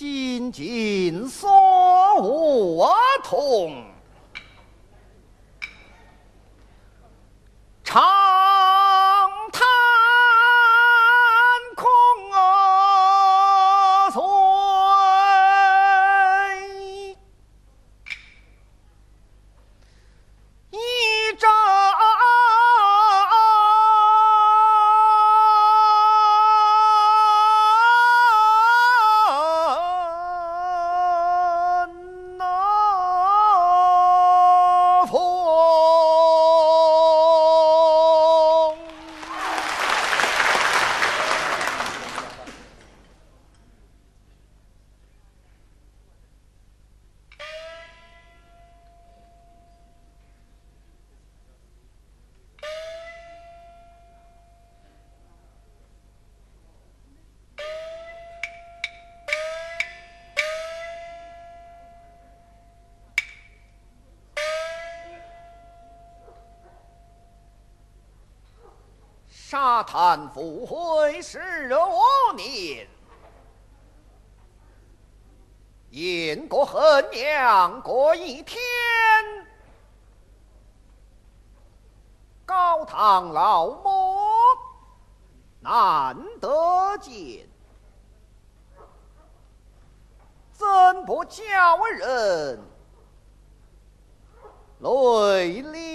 金尽所无同，沙滩赴会十五年，雁过衡阳过一天，高堂老母难得见，怎不叫人泪涟？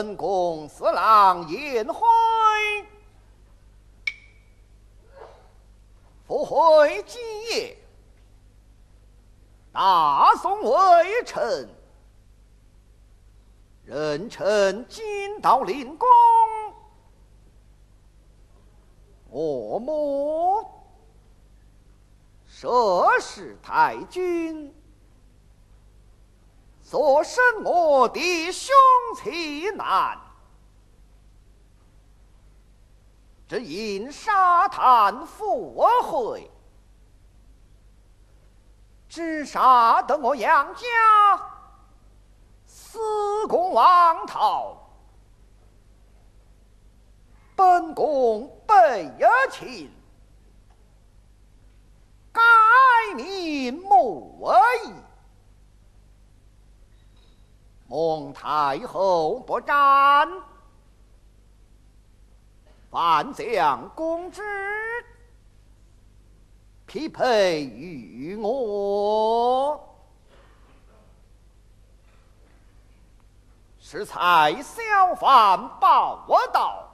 本宫四郎宴会，赴会今夜，大宋微臣，任臣今到灵宫，我母涉世太君。所生我弟兄妻难，只因沙滩赴会，只杀得我杨家死公亡逃，本宫悲情，改名莫疑。蒙太后不斩，范将公之匹配于我，是才小贩报我道，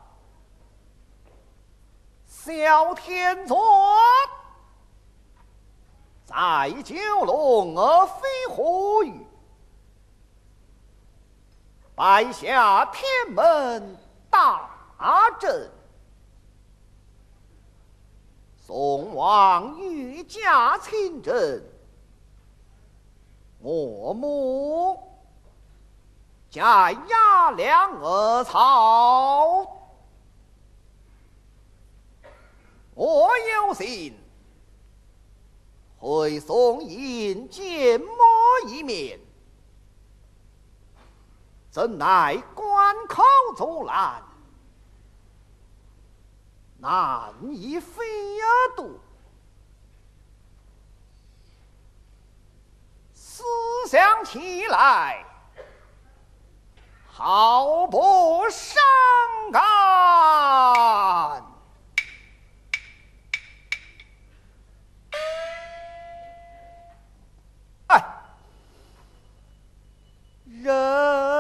小天尊在九龙而非何语。拜下天门大阵，送往御驾亲征。我母加压两耳草，我有心会送引见摸一面。怎奈关口阻拦，难以飞渡。思想起来，好不伤感。哎，人。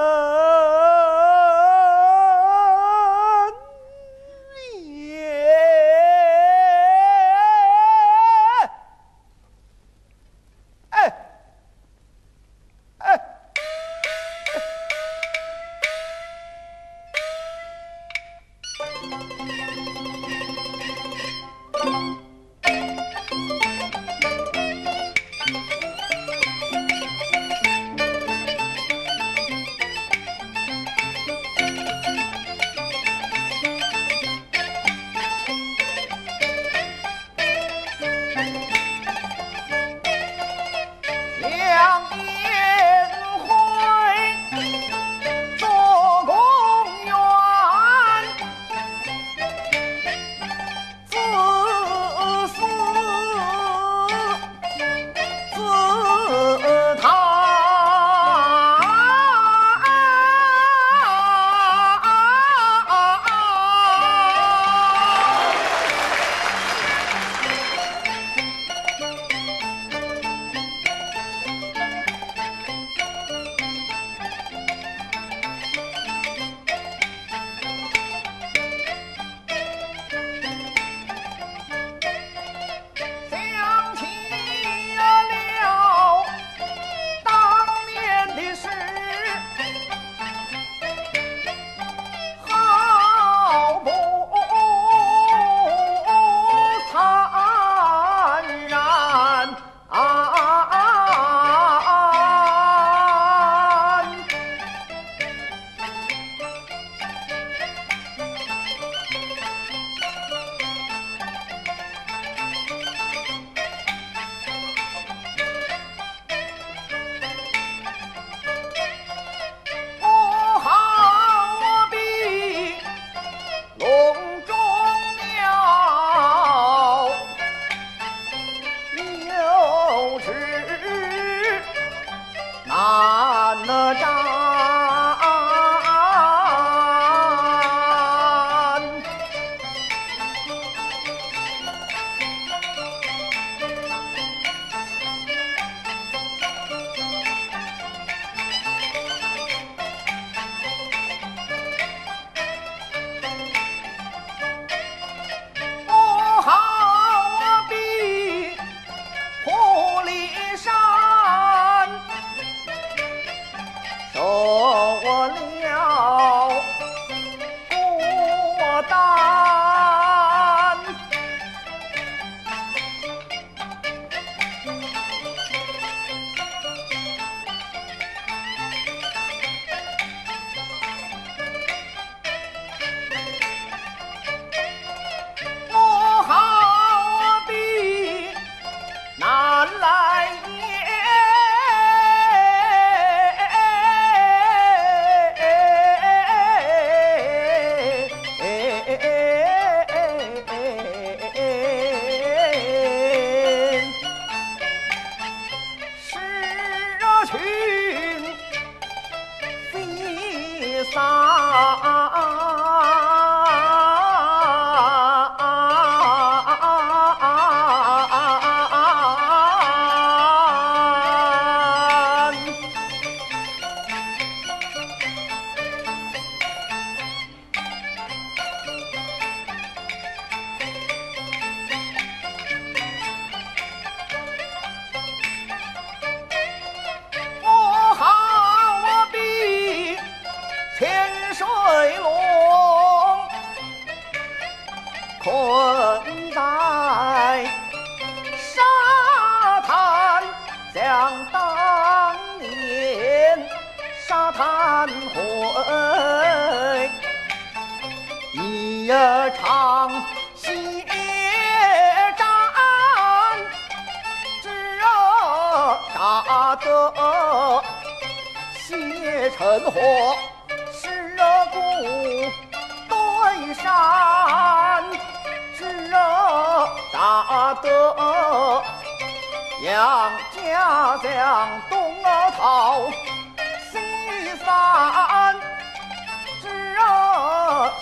杀得杨家将东逃西散，只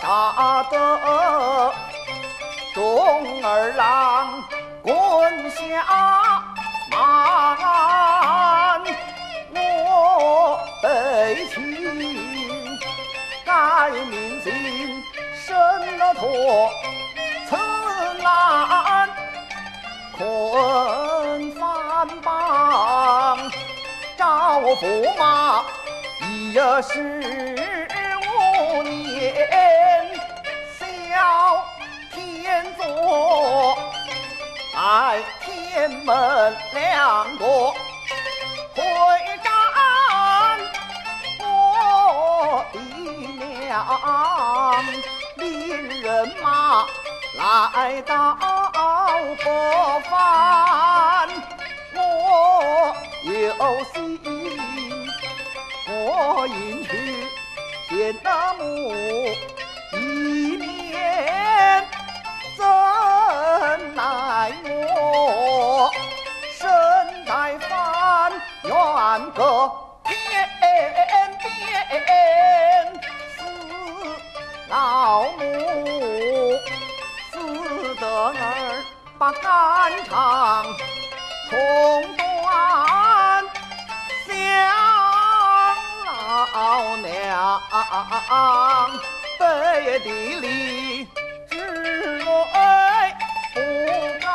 杀得忠儿郎滚下马鞍。我背亲爱民心，生了托此难。驸马一十五年，小天作在天门两国会战，我的娘领人马来到北方，我有心。我应去见那母一面，怎奈我身在凡缘隔天边，死老母得儿把肝肠痛断想。老娘背地里只为不甘，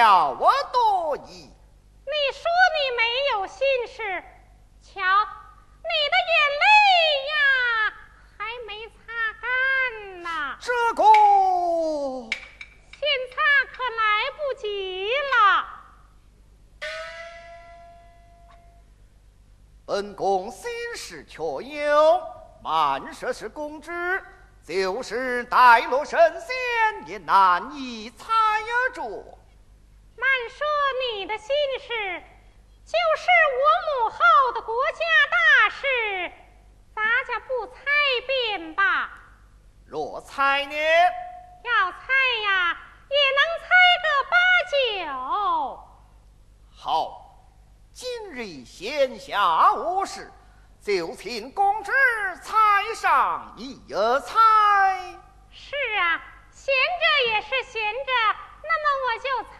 不要我多疑。你说你没有心事。瞧，你的眼泪呀，还没擦干呢。这个现擦可来不及了。本宫心事却有，慢说是公之，就是带落神仙也难以猜着。慢说你的心事。就是我母后的国家大事，咱家不猜便罢？若猜呢？要猜呀，也能猜个八九。好，今日闲暇无事，就请公子猜上一猜。是啊，闲着也是闲着，那么我就猜猜，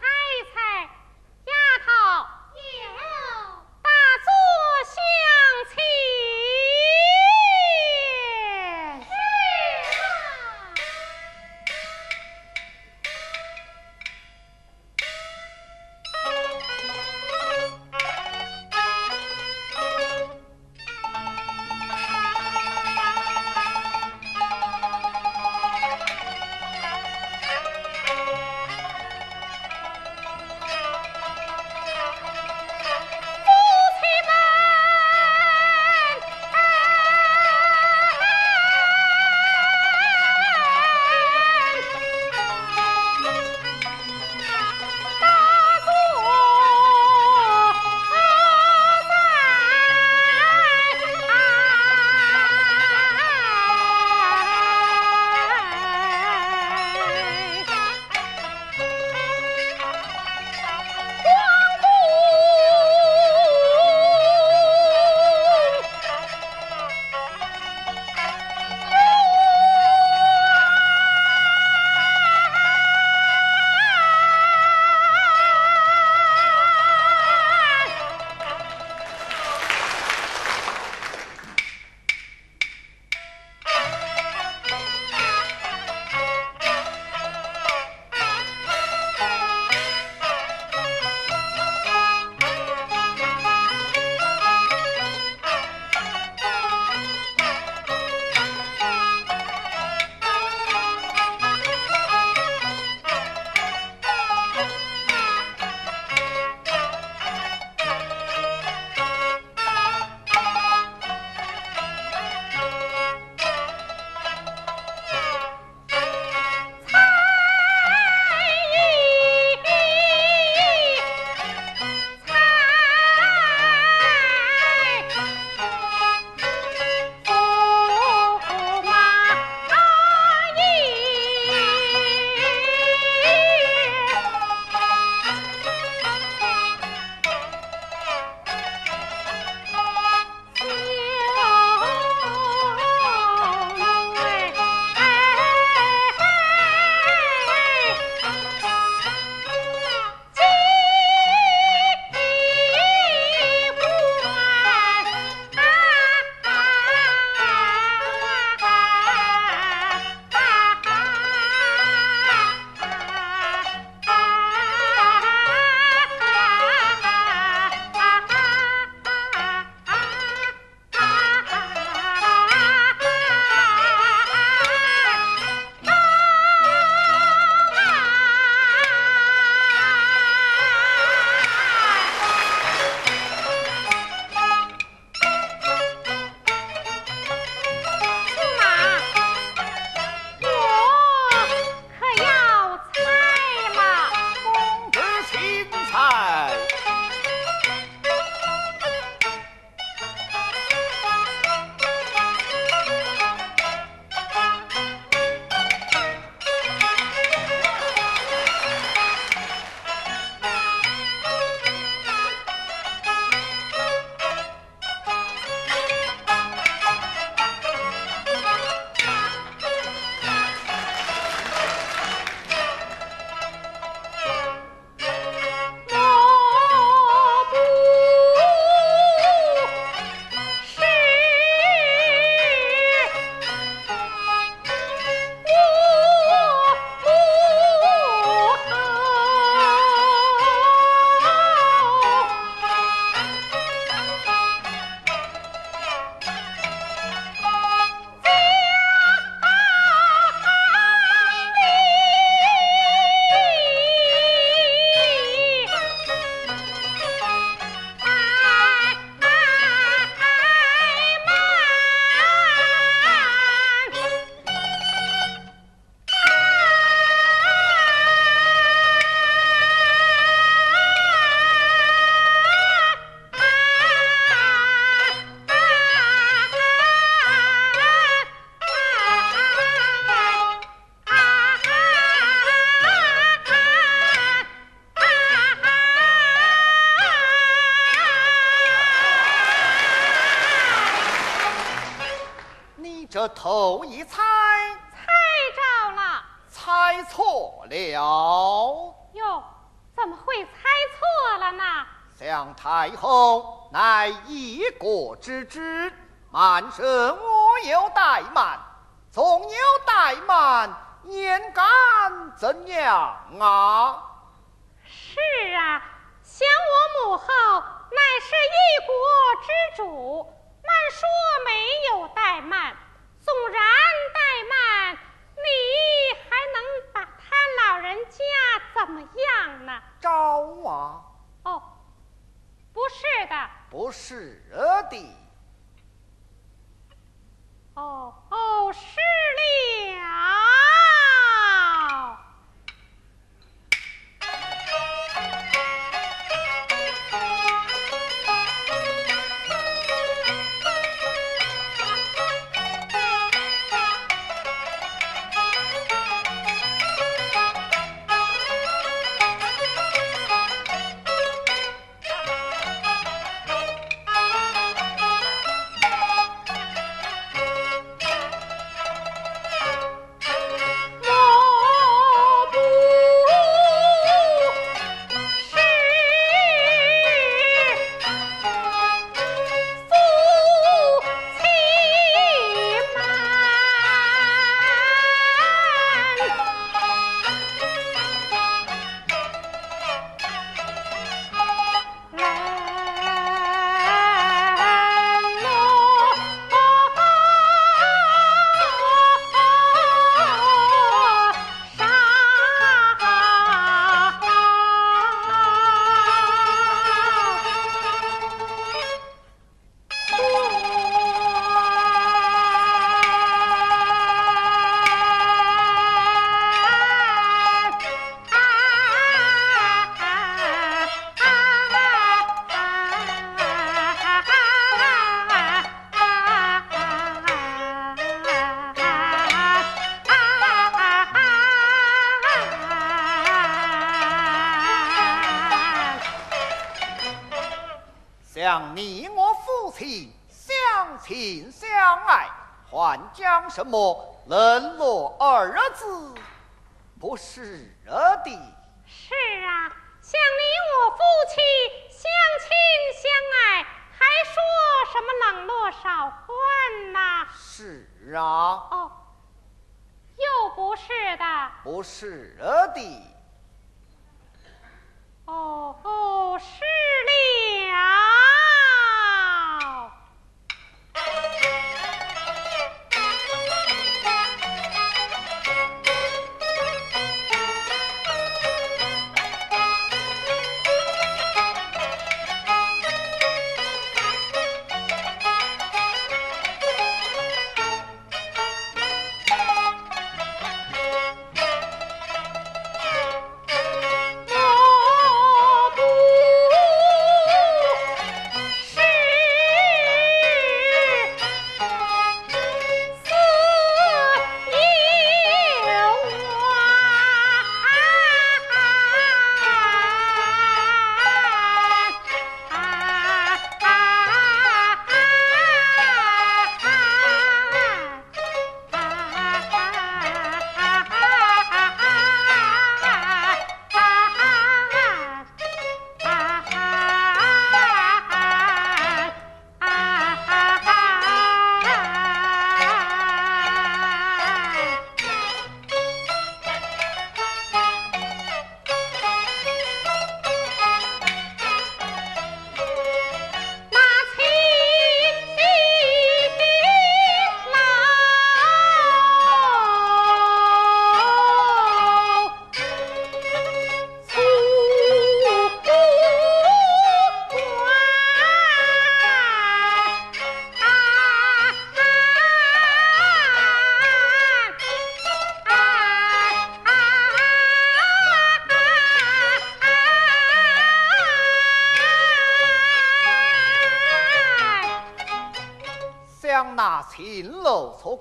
什么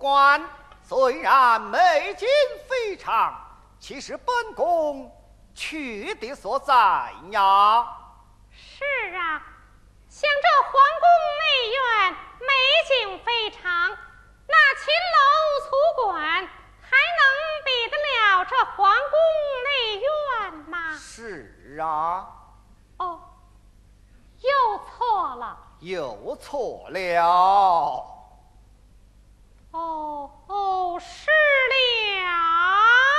官虽然美景非常，其实本宫去的所在呀。是啊，像这皇宫内院美景非常，那秦楼楚馆还能比得了这皇宫内院吗？是啊。哦，又错了。又错了。哦哦，是了。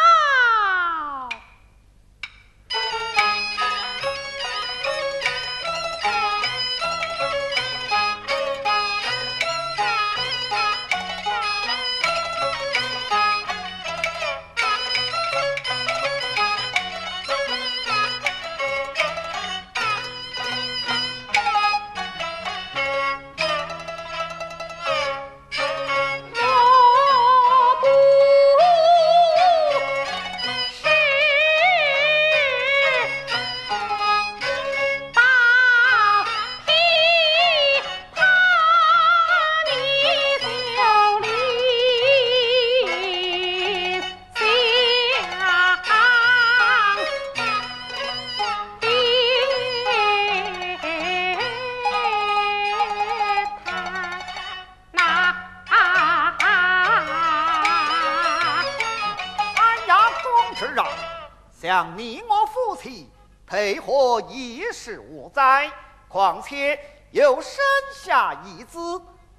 夫妻配合一时无灾，况且又生下一子，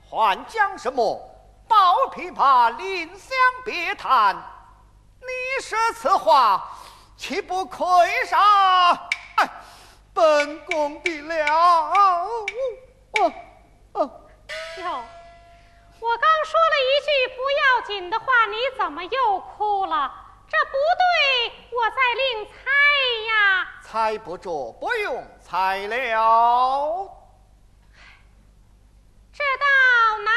还讲什么抱琵琶临湘别谈？你说此话，岂不愧上哎本宫的了？哦哦哟，我刚说了一句不要紧的话，你怎么又哭了？这不对，我再另猜呀。猜不着，不用猜了。这道难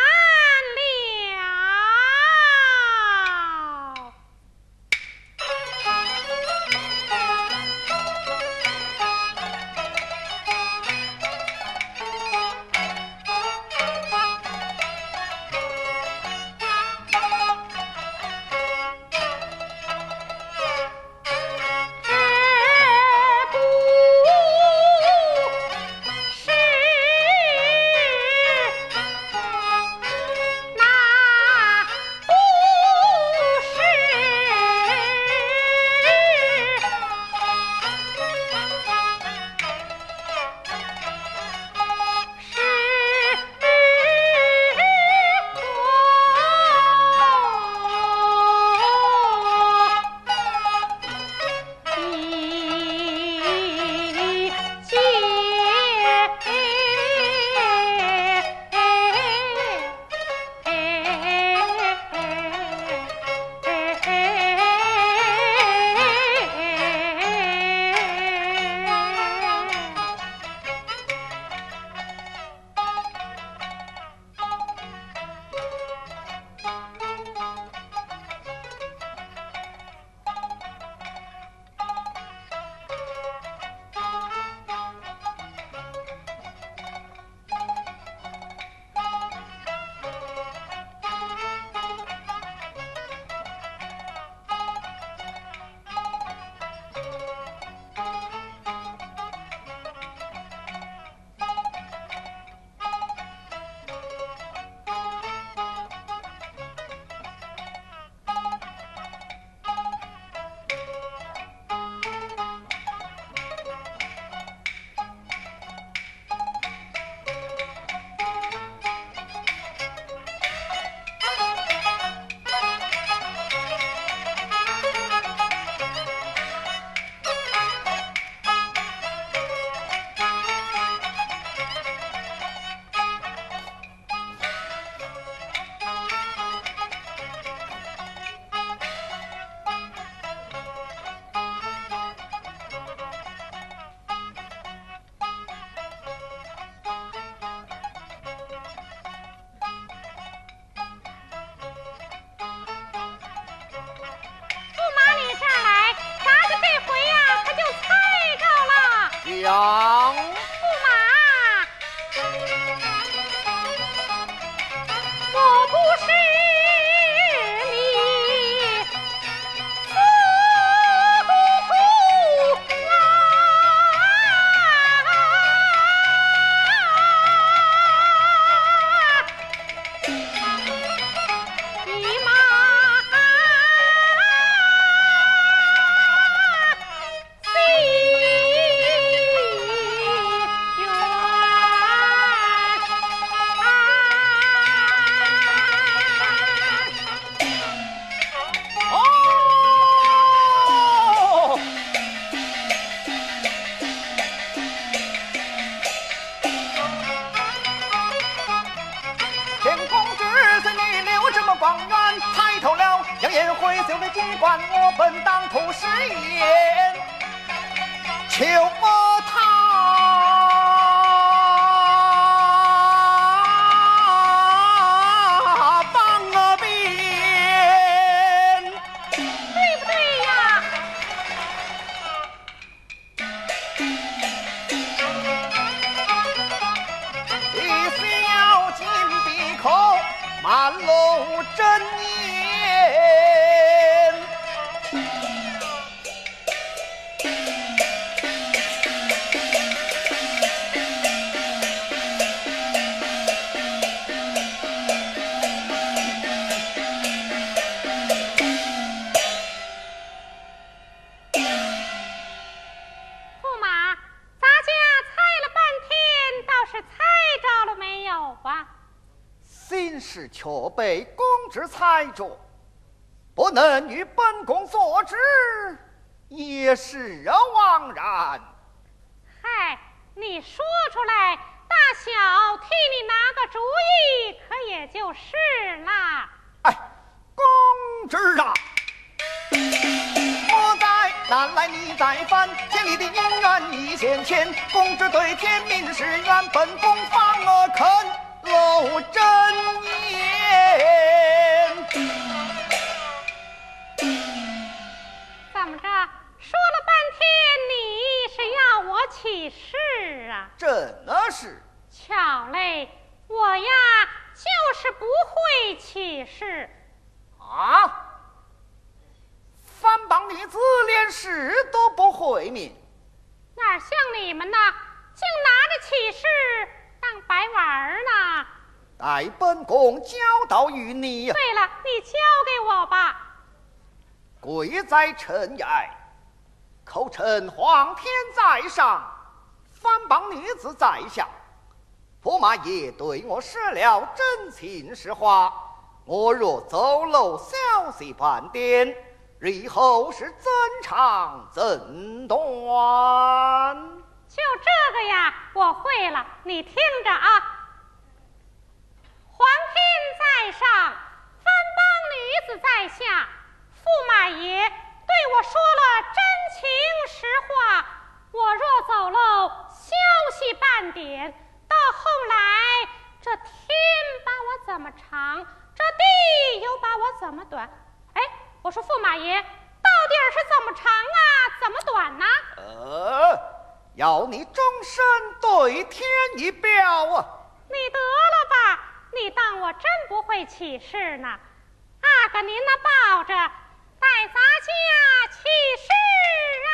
被公之猜着，不能与本宫所知，也是枉然。嗨，你说出来，大小替你拿个主意，可也就是啦。哎，公之啊，我在南来，你在翻，千里的姻缘一线牵。公之对天命是缘，本宫反而肯。露真会起誓。啊？反帮女子连誓都不会呢？哪像你们呐，竟拿着起誓？当白玩儿呢？待本宫教导于你。对了，你交给我吧。贵在尘埃，口称皇天在上，反帮女子在下。驸马爷对我说了真情实话，我若走漏消息半点，日后是怎长怎短？就这个呀，我会了。你听着啊，皇天在上，番邦女子在下。驸马爷对我说了真情实话，我若走漏消息半点，到后来这天把我怎么长，这地又把我怎么短？哎，我说驸马爷，到底是怎么长啊？怎么短呢？呃。要你终身对天一表啊！你得了吧，你当我真不会起誓呢？阿哥，您那抱着，带咱家起誓啊！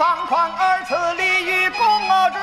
放宽二次利率，共治。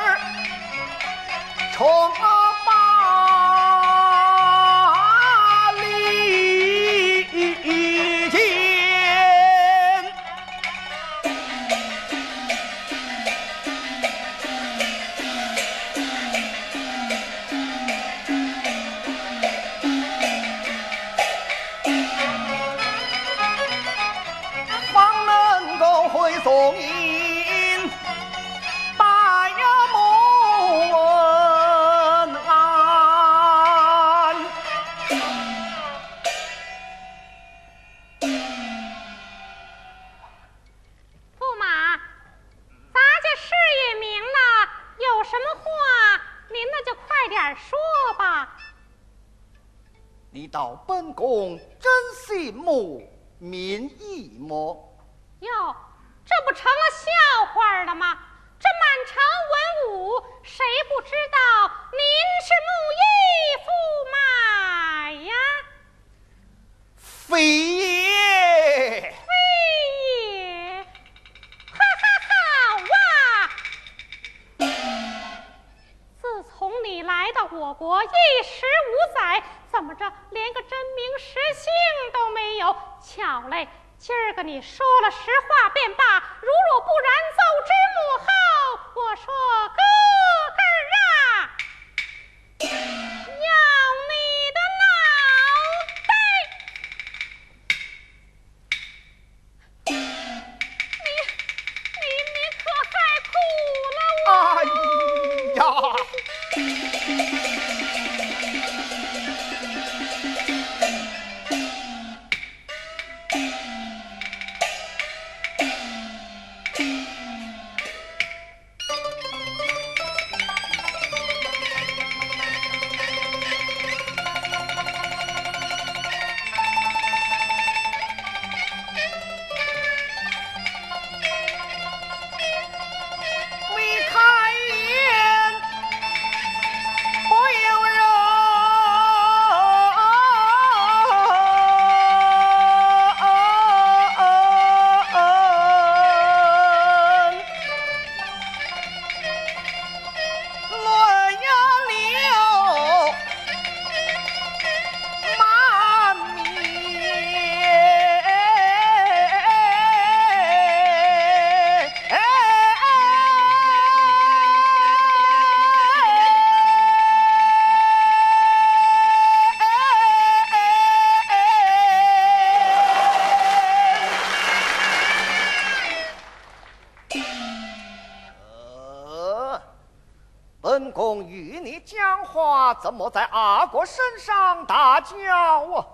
怎么在阿国身上打跤啊？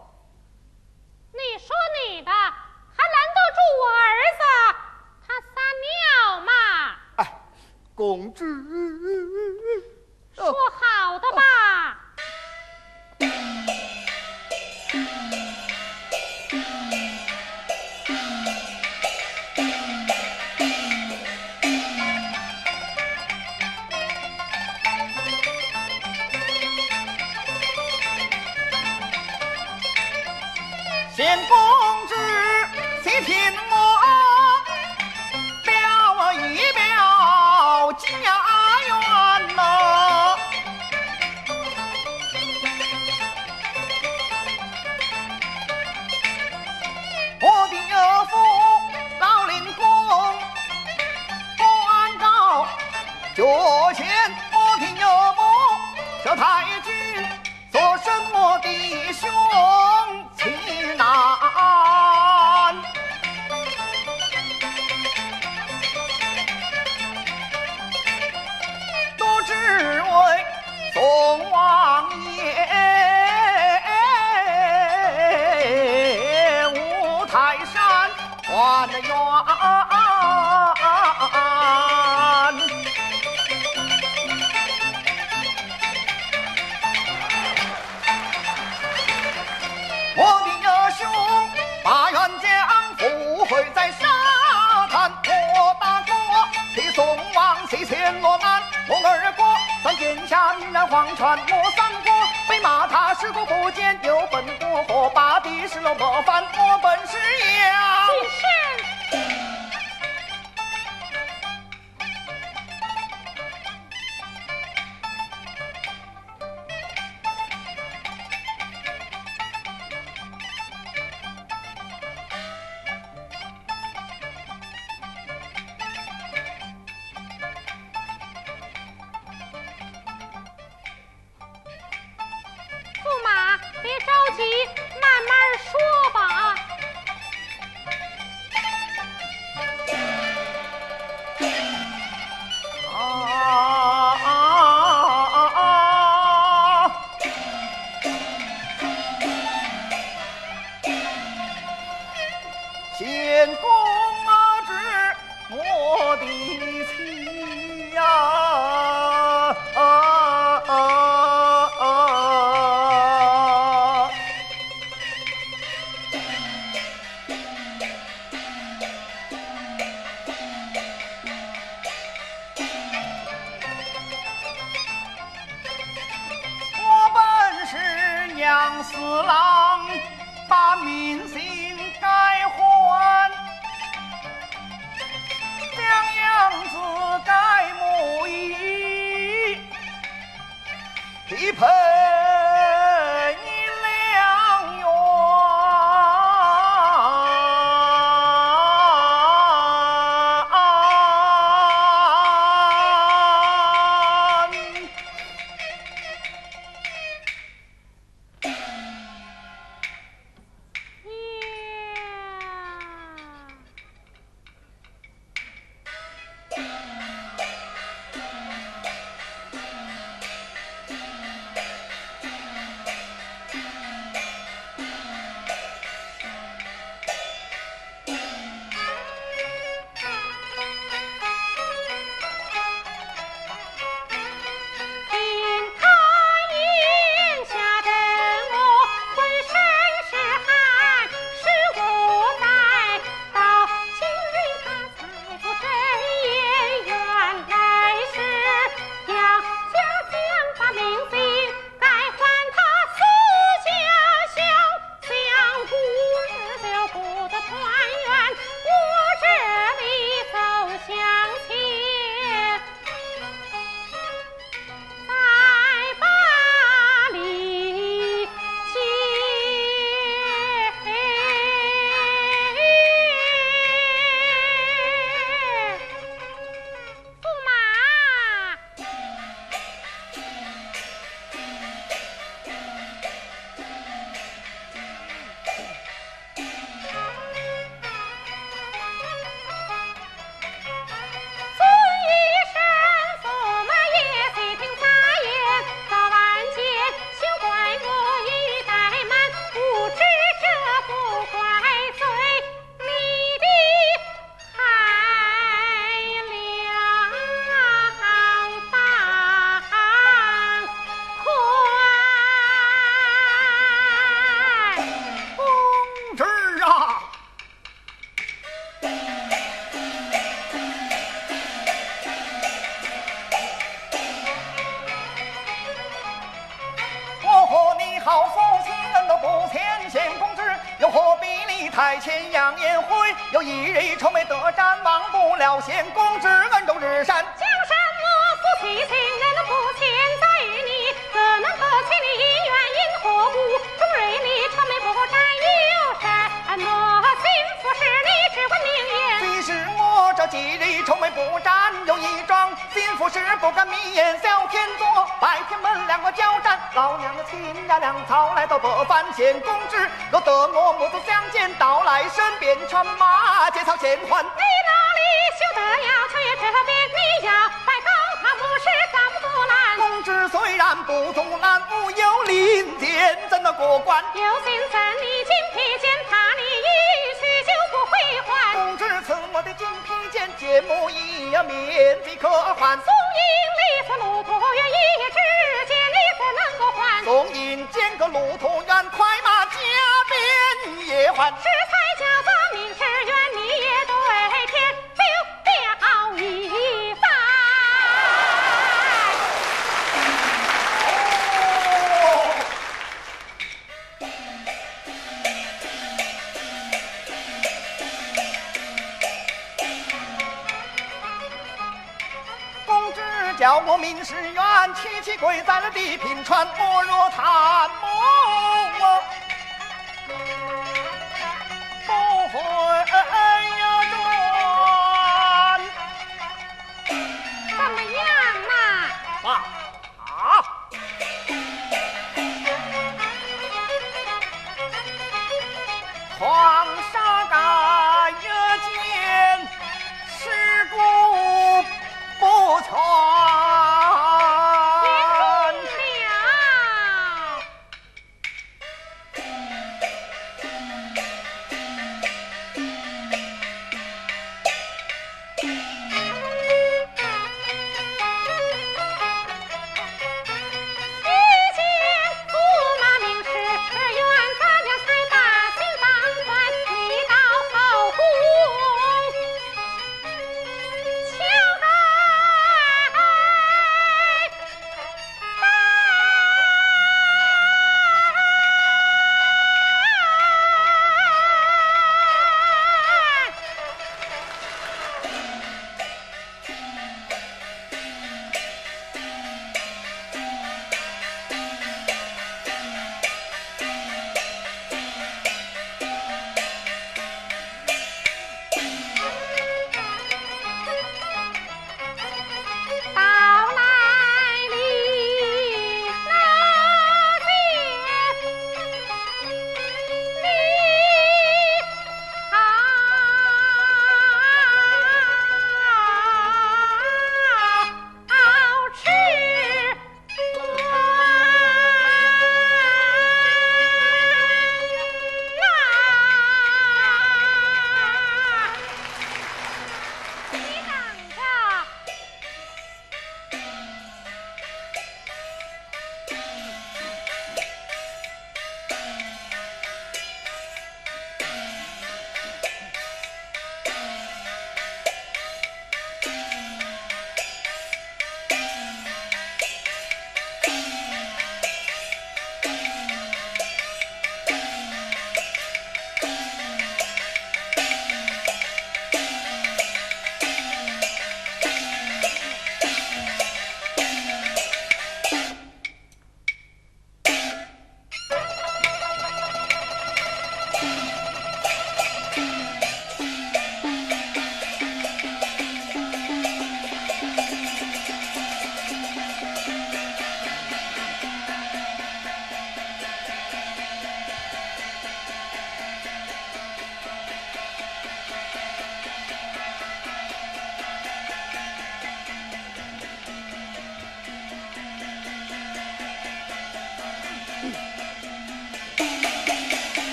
你说你吧，还拦得住我儿子？他撒尿嘛。哎，公主。说。下女黄泉我三过，被骂他是个不见有本过，把地是了我翻，我本事也。着急慢慢说。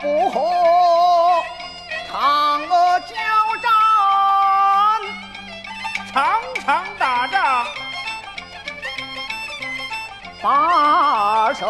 不和嫦娥交战场场打仗把守